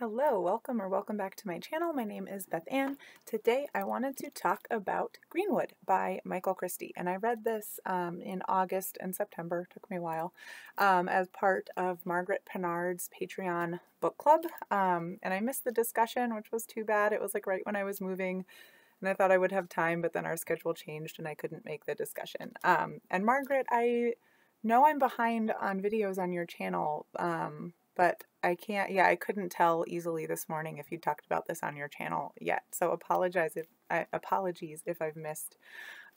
Hello, welcome or welcome back to my channel. My name is Bethanne. Today I wanted to talk about Greenwood by Michael Christie. And I read this um, in August and September, took me a while, um, as part of Margaret Pinard's Patreon book club. Um, and I missed the discussion, which was too bad. It was like right when I was moving and I thought I would have time, but then our schedule changed and I couldn't make the discussion. Um, and Margaret, I know I'm behind on videos on your channel, um, but I can't, yeah, I couldn't tell easily this morning if you talked about this on your channel yet. So apologize if, I, apologies if I've missed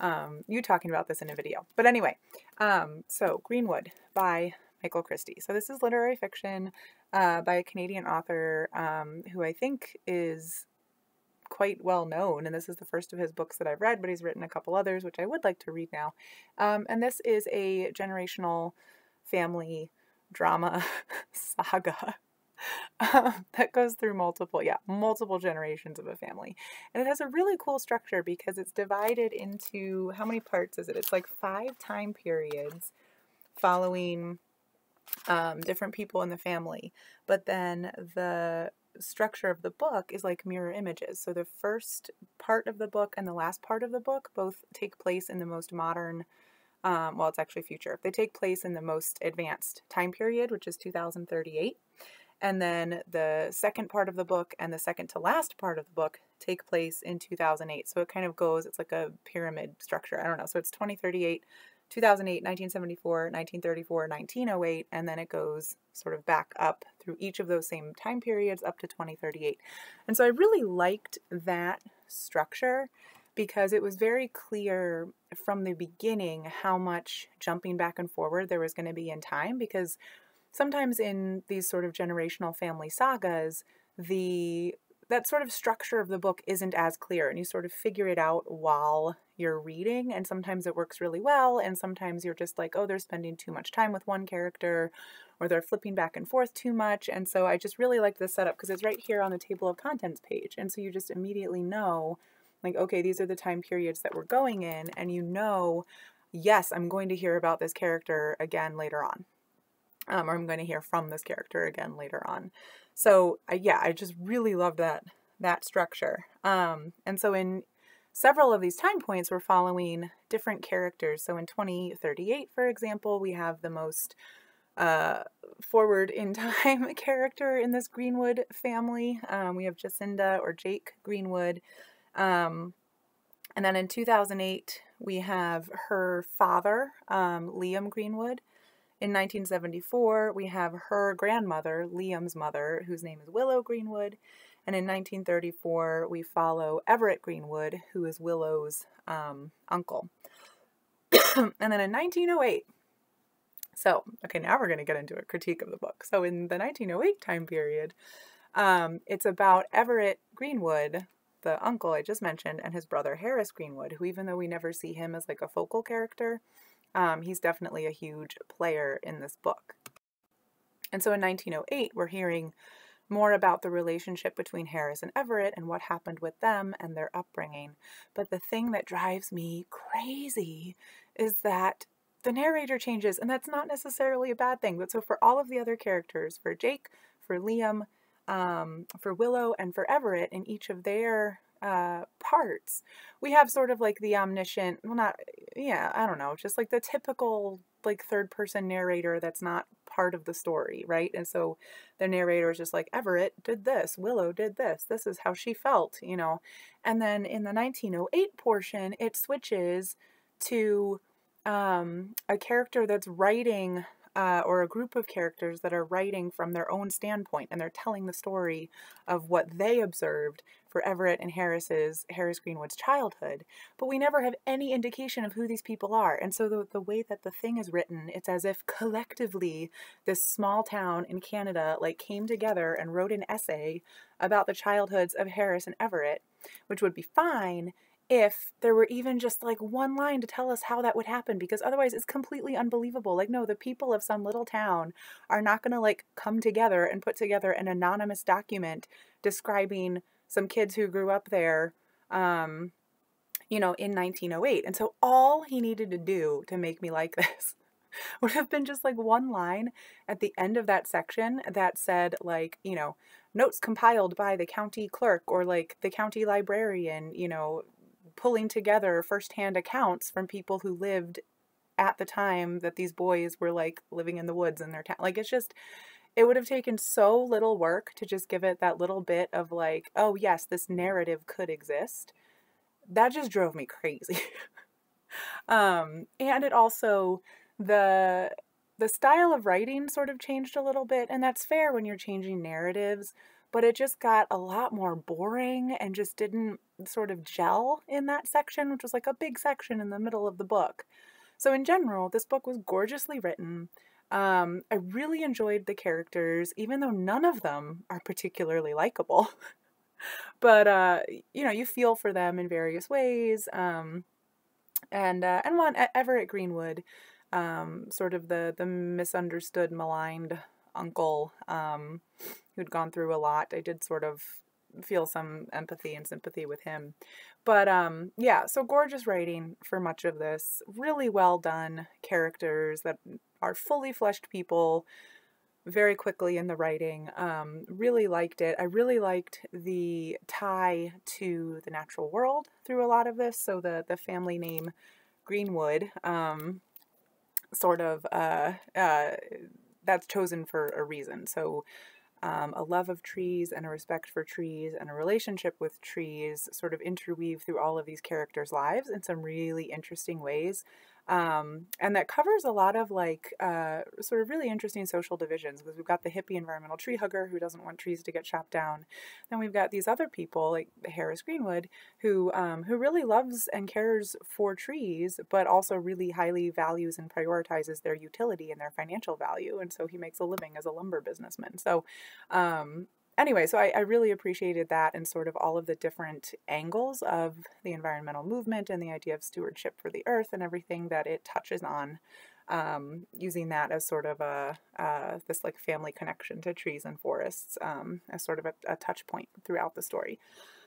um, you talking about this in a video. But anyway, um, so Greenwood by Michael Christie. So this is literary fiction uh, by a Canadian author um, who I think is quite well known, and this is the first of his books that I've read, but he's written a couple others, which I would like to read now. Um, and this is a generational family drama saga um, that goes through multiple, yeah, multiple generations of a family. And it has a really cool structure because it's divided into how many parts is it? It's like five time periods following um, different people in the family. But then the structure of the book is like mirror images. So the first part of the book and the last part of the book both take place in the most modern um, well, it's actually future. They take place in the most advanced time period, which is 2038. And then the second part of the book and the second to last part of the book take place in 2008. So it kind of goes, it's like a pyramid structure. I don't know. So it's 2038, 2008, 1974, 1934, 1908, and then it goes sort of back up through each of those same time periods up to 2038. And so I really liked that structure because it was very clear from the beginning how much jumping back and forward there was going to be in time because sometimes in these sort of generational family sagas the that sort of structure of the book isn't as clear and you sort of figure it out while you're reading and sometimes it works really well and sometimes you're just like oh they're spending too much time with one character or they're flipping back and forth too much and so I just really like this setup because it's right here on the table of contents page and so you just immediately know like, okay, these are the time periods that we're going in, and you know, yes, I'm going to hear about this character again later on. Um, or I'm going to hear from this character again later on. So uh, yeah, I just really love that that structure. Um, and so in several of these time points, we're following different characters. So in 2038, for example, we have the most uh, forward in time character in this Greenwood family. Um, we have Jacinda or Jake Greenwood, um, and then in 2008, we have her father, um, Liam Greenwood. In 1974, we have her grandmother, Liam's mother, whose name is Willow Greenwood. And in 1934, we follow Everett Greenwood, who is Willow's um, uncle. and then in 1908, so, okay, now we're going to get into a critique of the book. So, in the 1908 time period, um, it's about Everett Greenwood, the uncle I just mentioned and his brother Harris Greenwood, who even though we never see him as like a focal character, um, he's definitely a huge player in this book. And so in 1908, we're hearing more about the relationship between Harris and Everett and what happened with them and their upbringing. But the thing that drives me crazy is that the narrator changes, and that's not necessarily a bad thing. But so for all of the other characters, for Jake, for Liam, um, for Willow and for Everett in each of their uh, parts, we have sort of like the omniscient, well, not, yeah, I don't know, just like the typical like third person narrator that's not part of the story, right? And so the narrator is just like, Everett did this, Willow did this, this is how she felt, you know. And then in the 1908 portion, it switches to um, a character that's writing uh, or a group of characters that are writing from their own standpoint and they're telling the story of what they observed for Everett and Harris's Harris Greenwood's childhood. But we never have any indication of who these people are. And so the, the way that the thing is written, it's as if collectively this small town in Canada like came together and wrote an essay about the childhoods of Harris and Everett, which would be fine if there were even just like one line to tell us how that would happen because otherwise it's completely unbelievable like no the people of some little town are not going to like come together and put together an anonymous document describing some kids who grew up there um you know in 1908 and so all he needed to do to make me like this would have been just like one line at the end of that section that said like, you know, notes compiled by the county clerk or like the county librarian, you know, pulling together firsthand accounts from people who lived at the time that these boys were like living in the woods in their town. Like it's just it would have taken so little work to just give it that little bit of like, oh yes, this narrative could exist. That just drove me crazy. um, and it also the the style of writing sort of changed a little bit, and that's fair when you're changing narratives, but it just got a lot more boring and just didn't sort of gel in that section, which was like a big section in the middle of the book. So, in general, this book was gorgeously written. Um, I really enjoyed the characters, even though none of them are particularly likable. but uh, you know, you feel for them in various ways. Um, and uh, and one Everett Greenwood um, sort of the the misunderstood, maligned uncle um, who'd gone through a lot. I did sort of feel some empathy and sympathy with him. But um, yeah, so gorgeous writing for much of this. Really well done characters that are fully fleshed people very quickly in the writing. Um, really liked it. I really liked the tie to the natural world through a lot of this. So the the family name Greenwood um, sort of uh, uh, that's chosen for a reason. So um, a love of trees and a respect for trees and a relationship with trees sort of interweave through all of these characters' lives in some really interesting ways. Um, and that covers a lot of like uh, sort of really interesting social divisions because we've got the hippie environmental tree hugger who doesn't want trees to get chopped down. Then we've got these other people like Harris Greenwood who um, who really loves and cares for trees, but also really highly values and prioritizes their utility and their financial value. And so he makes a living as a lumber businessman. So um, anyway, so I, I, really appreciated that and sort of all of the different angles of the environmental movement and the idea of stewardship for the earth and everything that it touches on. Um, using that as sort of a uh, this like family connection to trees and forests um, as sort of a, a touch point throughout the story.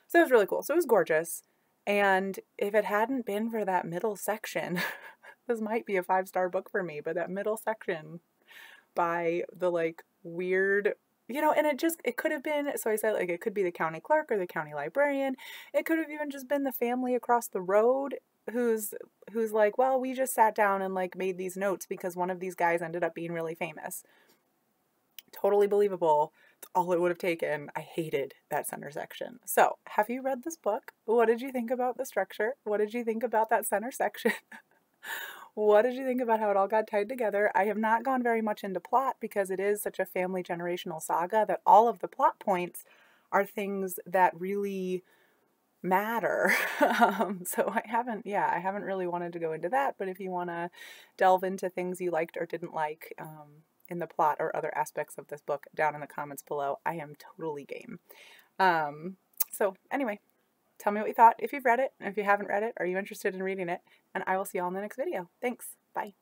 So it was really cool. So it was gorgeous. And if it hadn't been for that middle section, this might be a five star book for me, but that middle section by the like weird you know, and it just, it could have been, so I said, like, it could be the county clerk or the county librarian. It could have even just been the family across the road who's, who's like, well, we just sat down and, like, made these notes because one of these guys ended up being really famous. Totally believable. all it would have taken. I hated that center section. So, have you read this book? What did you think about the structure? What did you think about that center section? What did you think about how it all got tied together? I have not gone very much into plot because it is such a family generational saga that all of the plot points are things that really matter. um, so I haven't, yeah, I haven't really wanted to go into that. But if you want to delve into things you liked or didn't like um, in the plot or other aspects of this book down in the comments below, I am totally game. Um, so anyway, Tell me what you thought if you've read it. And If you haven't read it, are you interested in reading it? And I will see you all in the next video. Thanks. Bye.